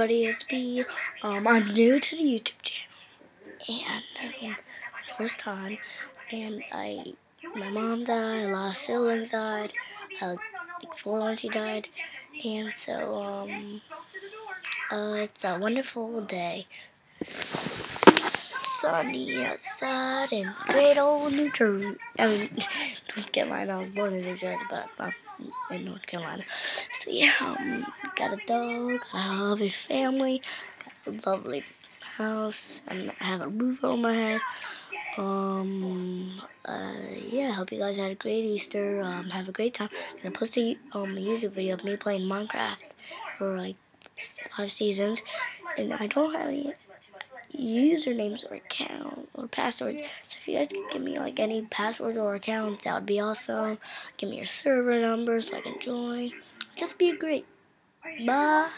Buddy, it's me. Um, I'm new to the YouTube channel, and um, first time, and I, my mom died, a lot of siblings died. I was like four when she died, and so um, uh, it's a wonderful day, sunny outside in great old New Jersey. I mean, North Carolina. I was born in New Jersey, but I'm in North Carolina. So yeah, um, got a dog, got a lovely family, got a lovely house, and I have a roof over my head. Um, uh, yeah, hope you guys had a great Easter. Um, have a great time. I'm gonna post a, um, a YouTube video of me playing Minecraft for like five seasons, and I don't have any usernames or account or passwords. So if you guys can give me like any passwords or accounts, that would be awesome. Give me your server number so I can join. Just be great. Bye.